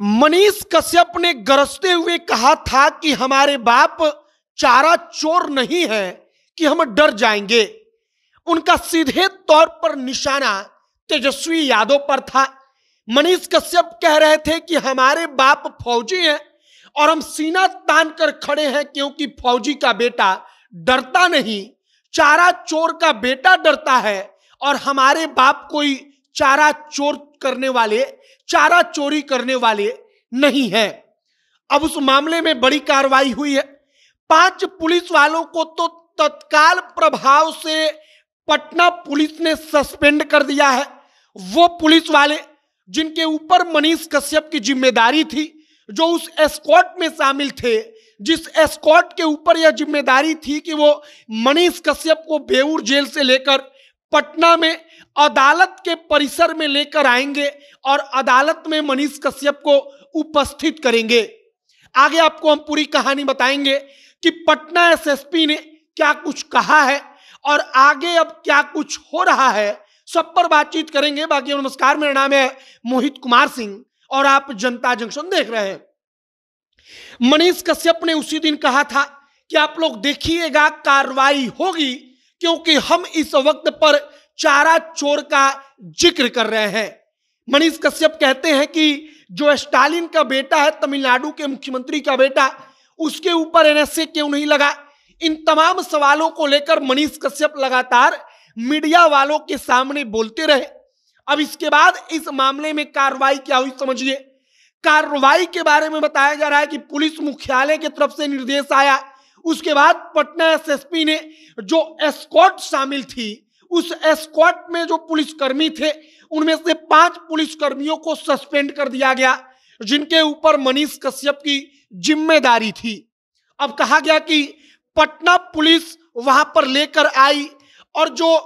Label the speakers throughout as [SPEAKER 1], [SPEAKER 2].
[SPEAKER 1] मनीष कश्यप ने गरजते हुए कहा था कि हमारे बाप चारा चोर नहीं है कि हम डर जाएँगे। उनका सीधे तौर पर निशाना तेजस्वी यादव पर था। मनीष कश्यप कह रहे थे कि हमारे बाप फौजी हैं और हम सीना तान कर खड़े हैं क्योंकि फौजी का बेटा डरता नहीं, चारा चोर का बेटा डरता है और हमारे बाप कोई चारा चोर करने वाले चारा चोरी करने वाले नहीं है। अब उस मामले में बड़ी कार्रवाई हुई है। पाँच पुलिस वालों को तो तत्काल प्रभाव से पटना पुलिस ने सस्पेंड कर दिया है। वो पुलिस वाले जिनके ऊपर मनीष कश्यप की ज़िम्मेदारी थी, जो उस एस्कॉट में शामिल थे, जिस एस्कॉट के ऊपर यह ज़िम्मेदारी थी कि वो मनीष कश्यप को बेऊर जेल से लेकर पटना में अदालत के परिसर में लेकर आएँगे और अदालत में मनीष कश्यप को उपस्थित करेंगे। आगे आपको हम पूरी कहानी बताएँगे कि पटना एसएसपी ने क्या कुछ कहा है और आगे अब क्या कुछ हो रहा है। सब पर बातचीत करेंगे। बाकी नमस्कार, मेरा नाम है मोहित कुमार सिंह और आप जनता जंक्शन देख रहे हैं। मनीष कश्यप ने उसी दिन कहा था कि आप लोग देखिएगा, कार्रवाई होगी क्योंकि हम इस वक्त पर चारा चोर का ज़िक्र कर रहे हैं। मनीष कश्यप कहते हैं कि जो स्टालिन का बेटा है, तमिलनाडु के मुख्यमंत्री का बेटा, उसके ऊपर एनएसए क्यों नहीं लगा? इन तमाम सवालों को लेकर मनीष कश्यप लगातार मीडिया वालों के सामने बोलते रहे। अब इसके बाद इस मामले में कार्रवाई क्या हुई समझिए। कार्रवाई के बारे में बताया जा रहा है कि पुलिस मुख्यालय की तरफ़ से निर्देश आया उसके बाद पटना एसएसपी ने जो एस्कॉट शामिल थी, उस एस्कॉट में जो पुलिसकर्मी थे, उनमें से पाँच पुलिसकर्मियों को सस्पेंड कर दिया गया, जिनके ऊपर मनीष कश्यप की ज़िम्मेदारी थी। अब कहा गया कि पटना पुलिस वहाँ पर लेकर आई और जो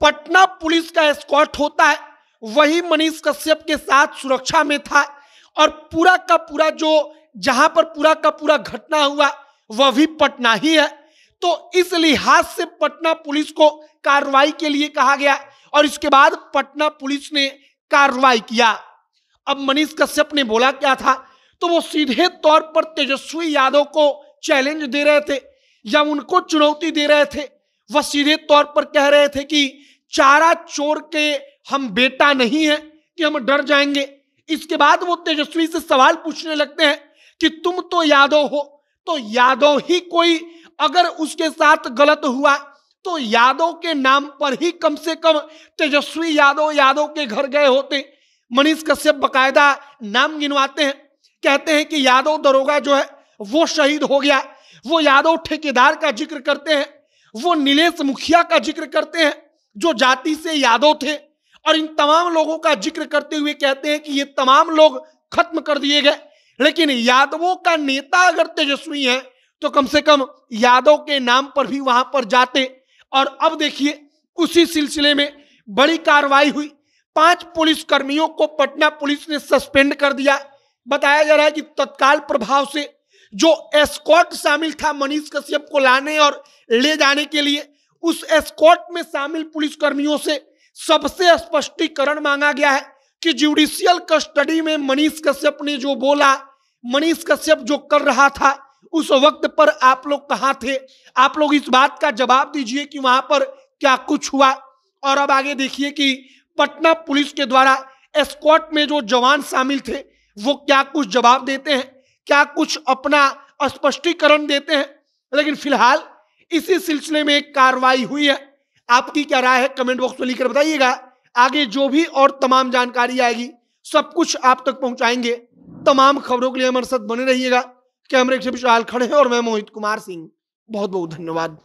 [SPEAKER 1] पटना पुलिस का एस्कॉट होता है, वही मनीष कश्यप के साथ सुरक्षा में था और पूरा का पूरा जो, जहाँ पर पूरा का पूरा घटना हुआ वह भी पटना ही है। तो इस लिहाज से पटना पुलिस को कार्रवाई के लिए कहा गया और इसके बाद पटना पुलिस ने कार्रवाई किया। अब मनीष कश्यप ने बोला क्या था? तो वो सीधे तौर पर तेजस्वी यादव को चैलेंज दे रहे थे या उनको चुनौती दे रहे थे। वह सीधे तौर पर कह रहे थे कि चारा चोर के हम बेटा नहीं है कि हम डर जाएँगे। इसके बाद वो तेजस्वी से सवाल पूछने लगते हैं कि तुम तो यादव हो तो यादव ही कोई अगर उसके साथ गलत हुआ तो यादव के नाम पर ही कम से कम तेजस्वी यादव यादव के घर गए होते। मनीष कश्यप बकायदा नाम गिनवाते हैं। कहते हैं कि यादव दरोगा जो है, वो शहीद हो गया। वो यादव ठेकेदार का ज़िक्र करते हैं। वो नीलेश मुखिया का ज़िक्र करते हैं, जो जाति से यादव थे। और इन तमाम लोगों का ज़िक्र करते हुए कहते हैं कि ये तमाम लोग खत्म कर दिए गए। लेकिन यादवों का नेता अगर तेजस्वी है तो कम से कम यादव के नाम पर भी वहाँ पर जाते। और अब देखिए, उसी सिलसिले में बड़ी कार्रवाई हुई। पाँच पुलिस कर्मियों को पटना पुलिस ने सस्पेंड कर दिया। बताया जा रहा है कि तत्काल प्रभाव से जो एस्कॉट शामिल था मनीष कश्यप को लाने और ले जाने के लिए, उस एस्कॉट में शामिल पुलिस कर्मियों से सबसे स्पष्टीकरण मांगा गया है कि जुडिशियल कस्टडी में मनीष कश्यप ने जो बोला मनीष कश्यप जो कर रहा था, उस वक्त पर आप लोग कहाँ थे? आप लोग इस बात का जवाब दीजिए कि वहाँ पर क्या कुछ हुआ। और अब आगे देखिए कि पटना पुलिस के द्वारा एस्कॉट में जो जवान शामिल थे, वो क्या कुछ जवाब देते हैं? क्या कुछ अपना स्पष्टीकरण देते हैं? लेकिन फ़िलहाल इसी सिलसिले में एक कार्रवाई हुई है। आपकी क्या राय है? कमेंट बॉक्स में लिखकर बताइएगा। आगे जो भी और तमाम जानकारी आएगी, सब कुछ आप तक पहुंचाएँगे। तमाम खबरों के लिए हमारे साथ बने रहिएगा। कैमरे से विशाल खड़े हैं और मैं मोहित कुमार सिंह। बहुत बहुत धन्यवाद।